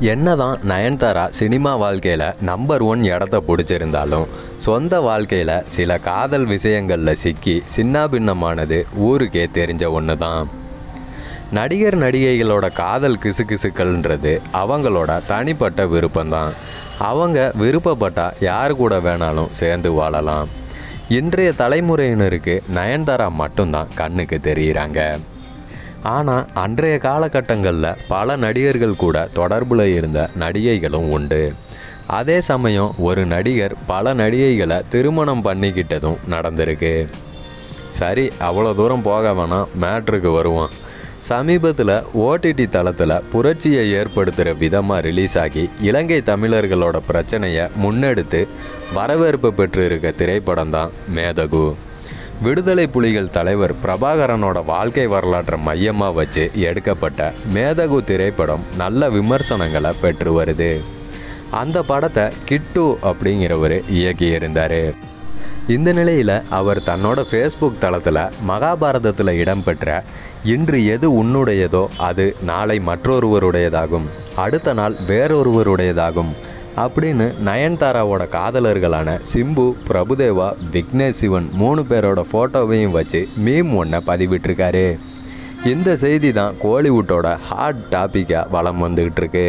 என்னதான் நயன்தாரா சினிமா வாழ்க்கையில் number one இடத்த பிடிச்சிருந்தாலும் சொந்த வாழ்க்கையில் சில காதல் விஷயங்களில் சிக்கி சின்னாபின்னமானது ஊருக்கே தெரிஞ்ச ஒன்று தான் நடிகர் நடிகைகளோட காதல் கிசு கிசுக்கள்ன்றது அவங்களோட தனிப்பட்ட விருப்பம்தான். அவங்க விருப்பப்பட்டால் யார் கூட வேணாலும் சேர்ந்து வாழலாம். இன்றைய தலைமுறையினருக்கு நயன்தாரா மட்டும்தான் கண்ணுக்கு தெரிகிறாங்க ஆனால் அன்றைய காலகட்டங்களில் பல நடிகர்கள் கூட தொடர்பில் இருந்த நடிகைகளும் உண்டு. அதே சமயம் ஒரு நடிகர் பல நடிகைகளை திருமணம் பண்ணிக்கிட்டதும் நடந்திருக்கு. சரி அவ்வளோ தூரம் போக வேணாம் மேட்ருக்கு வருவோம். சமீபத்தில் ஓடிடி தளத்தில் புரட்சியை ஏற்படுத்துகிற விதமாக ரிலீஸ் ஆகி இலங்கை தமிழர்களோட பிரச்சனையை முன்னெடுத்து வரவேற்பு பெற்றிருக்க திரைப்படம் தான் மேதகு. விடுதலை புலிகள் தலைவர் பிரபாகரனோட வாழ்க்கை வரலாற்றை மையமாக வச்சு எடுக்கப்பட்ட மேதகு திரைப்படம் நல்ல விமர்சனங்களை பெற்று வருது. அந்த படத்தை கிட்டு அப்படிங்கிறவர் இயக்கியிருந்தார். இந்த நிலையில் அவர் தன்னோட ஃபேஸ்புக் தளத்தில் மகாபாரதத்தில் இடம்பெற்ற இன்று எது உன்னுடையதோ அது நாளை மற்றொருவருடையதாகும் அடுத்த நாள் வேறொருவருடையதாகும் அப்படின்னு நயன்தாராவோட காதலர்களான சிம்பு பிரபுதேவா விக்னேஷ் சிவன் மூணு பேரோட ஃபோட்டோவையும் வச்சு மீம் ஒன்றை பதிவிட்டிருக்காரு. இந்த செய்தி தான் கோலிவுட்டோட ஹாட் டாப்பிக்காக வளம் வந்துக்கிட்டு இருக்கு